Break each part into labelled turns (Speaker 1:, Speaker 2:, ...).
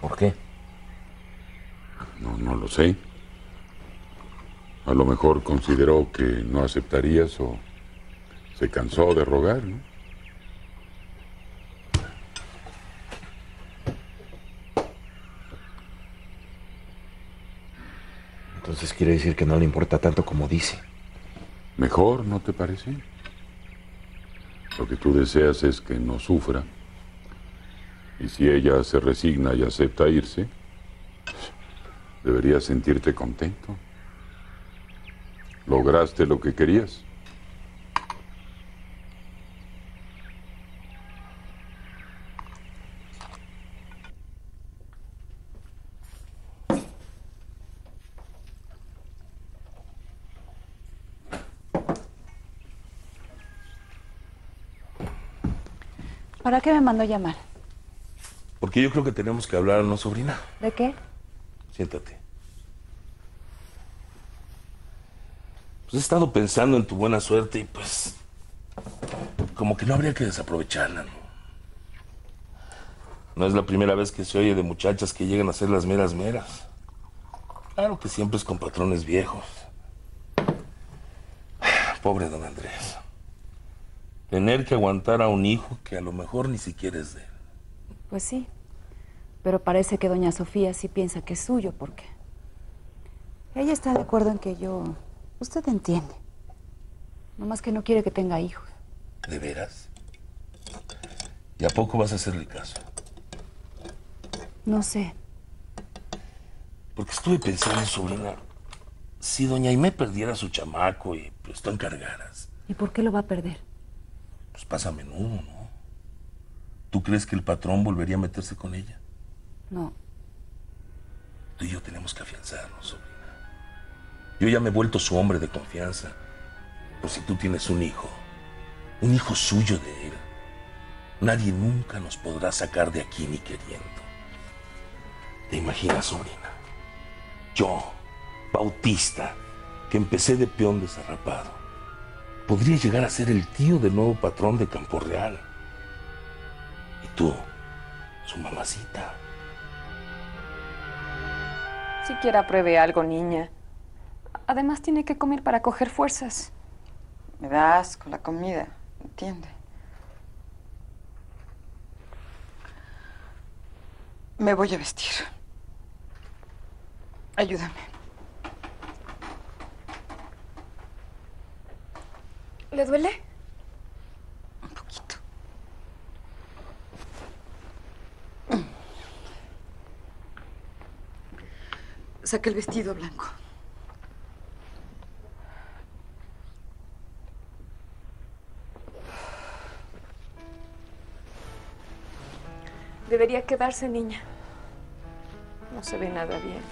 Speaker 1: ¿Por qué?
Speaker 2: No, no lo sé. A lo mejor consideró que no aceptarías o se cansó de rogar, ¿no?
Speaker 1: Entonces quiere decir que no le importa tanto como dice.
Speaker 2: Mejor, ¿no te parece? Lo que tú deseas es que no sufra. Y si ella se resigna y acepta irse, deberías sentirte contento. Lograste lo que querías.
Speaker 3: ¿Para qué me mandó llamar?
Speaker 1: Porque yo creo que tenemos que hablar, ¿no, sobrina?
Speaker 3: ¿De qué?
Speaker 1: Siéntate. Pues he estado pensando en tu buena suerte y pues como que no habría que desaprovecharla, ¿no? No es la primera vez que se oye de muchachas que llegan a ser las meras meras. Claro que siempre es con patrones viejos. Pobre don Andrés. Tener que aguantar a un hijo que a lo mejor ni siquiera es de él.
Speaker 3: Pues sí. Pero parece que doña Sofía sí piensa que es suyo, porque ella está de acuerdo en que yo... Usted entiende. Nomás que no quiere que tenga hijos.
Speaker 1: ¿De veras? ¿Y a poco vas a hacerle caso?
Speaker 3: No sé.
Speaker 1: Porque estuve pensando, sobrina, si doña Aimé perdiera a su chamaco y pues tú encargaras,
Speaker 3: ¿Y por qué lo va a perder?
Speaker 1: pues pasa a menudo, ¿no? ¿Tú crees que el patrón volvería a meterse con ella?
Speaker 3: No.
Speaker 1: Tú y yo tenemos que afianzarnos, sobrina. Yo ya me he vuelto su hombre de confianza. Por si tú tienes un hijo, un hijo suyo de él, nadie nunca nos podrá sacar de aquí ni queriendo. ¿Te imaginas, sobrina? Yo, Bautista, que empecé de peón desarrapado, podría llegar a ser el tío del nuevo patrón de Campo Real. Y tú, su mamacita.
Speaker 4: Siquiera pruebe algo, niña. Además tiene que comer para coger fuerzas.
Speaker 5: Me da asco la comida, ¿entiende? Me voy a vestir. Ayúdame.
Speaker 4: ¿Le duele?
Speaker 5: Saca el vestido blanco.
Speaker 4: Debería quedarse, niña. No se ve nada bien.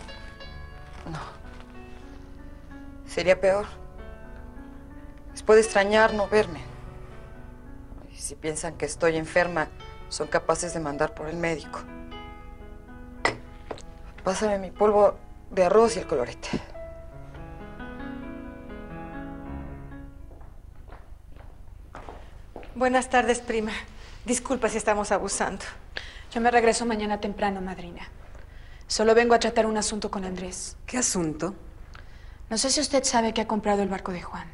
Speaker 5: No. Sería peor. Les puede extrañar no verme. Si piensan que estoy enferma, son capaces de mandar por el médico. Pásame mi polvo de arroz y el colorete.
Speaker 6: Buenas tardes, prima. Disculpa si estamos abusando.
Speaker 4: Yo me regreso mañana temprano, madrina. Solo vengo a tratar un asunto con Andrés.
Speaker 6: ¿Qué asunto?
Speaker 4: No sé si usted sabe que ha comprado el barco de Juan.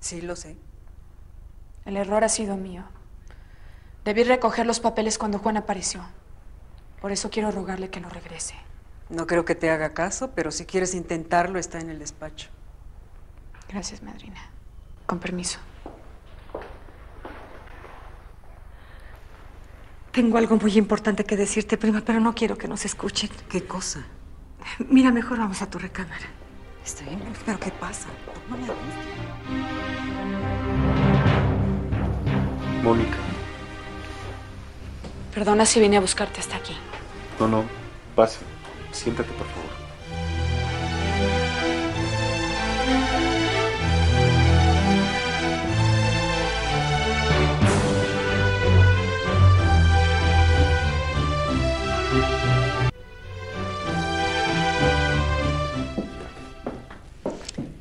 Speaker 6: Sí, lo sé.
Speaker 4: El error ha sido mío. Debí recoger los papeles cuando Juan apareció. Por eso quiero rogarle que lo regrese.
Speaker 6: No creo que te haga caso, pero si quieres intentarlo, está en el despacho.
Speaker 4: Gracias, madrina. Con permiso.
Speaker 6: Tengo algo muy importante que decirte, prima, pero no quiero que nos escuchen.
Speaker 7: ¿Qué cosa?
Speaker 6: Mira, mejor vamos a tu recámara.
Speaker 7: Está bien, pero ¿qué pasa?
Speaker 8: Mónica.
Speaker 4: Perdona si vine a buscarte hasta aquí.
Speaker 8: No, no. Pasa. Siéntate, por favor.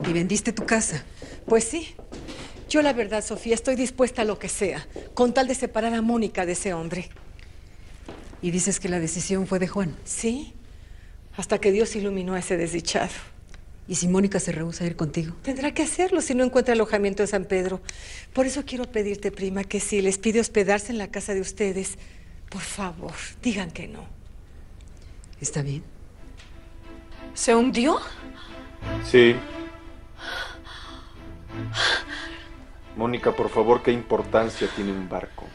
Speaker 7: ¿Y vendiste tu casa?
Speaker 6: Pues sí. Yo la verdad, Sofía, estoy dispuesta a lo que sea, con tal de separar a Mónica de ese hombre.
Speaker 7: Y dices que la decisión fue de Juan.
Speaker 9: Sí, hasta que Dios iluminó a ese desdichado.
Speaker 7: ¿Y si Mónica se rehúsa a ir contigo?
Speaker 9: Tendrá que hacerlo si no encuentra alojamiento en San Pedro. Por eso quiero pedirte, prima, que si les pide hospedarse en la casa de ustedes, por favor, digan que no.
Speaker 7: ¿Está bien?
Speaker 4: ¿Se hundió?
Speaker 8: Sí. Mónica, por favor, ¿qué importancia tiene un barco?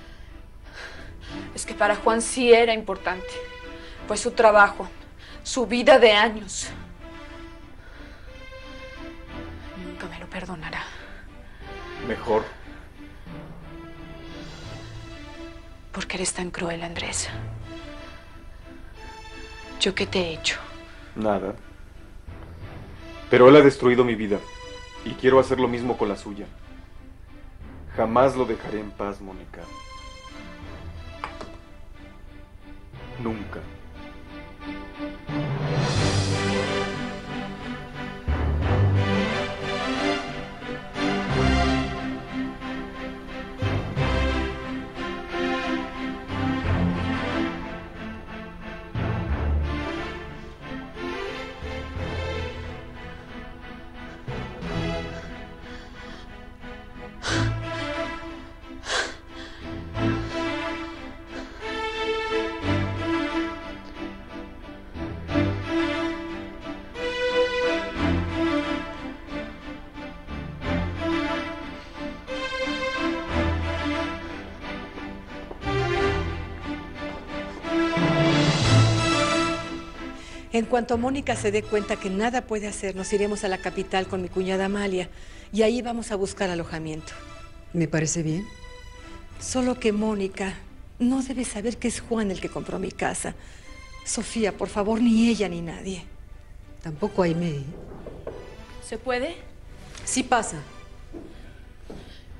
Speaker 4: Es que para Juan sí era importante. Fue su trabajo, su vida de años. Nunca me lo perdonará.
Speaker 8: Mejor.
Speaker 4: ¿Por qué eres tan cruel, Andrés? ¿Yo qué te he hecho?
Speaker 8: Nada. Pero él ha destruido mi vida y quiero hacer lo mismo con la suya. Jamás lo dejaré en paz, Mónica. Nunca.
Speaker 9: En cuanto Mónica se dé cuenta que nada puede hacer, nos iremos a la capital con mi cuñada Amalia y ahí vamos a buscar alojamiento.
Speaker 7: Me parece bien.
Speaker 9: Solo que Mónica no debe saber que es Juan el que compró mi casa. Sofía, por favor, ni ella ni nadie.
Speaker 7: Tampoco Aimee.
Speaker 4: ¿Se puede?
Speaker 7: Sí pasa.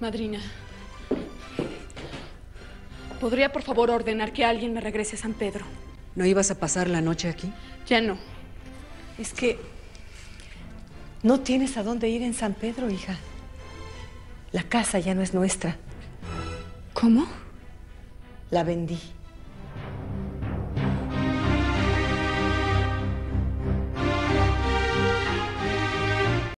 Speaker 4: Madrina, ¿podría por favor ordenar que alguien me regrese a San Pedro?
Speaker 7: ¿No ibas a pasar la noche aquí?
Speaker 4: Ya no.
Speaker 9: Es que no tienes a dónde ir en San Pedro, hija. La casa ya no es nuestra.
Speaker 4: ¿Cómo?
Speaker 9: La vendí.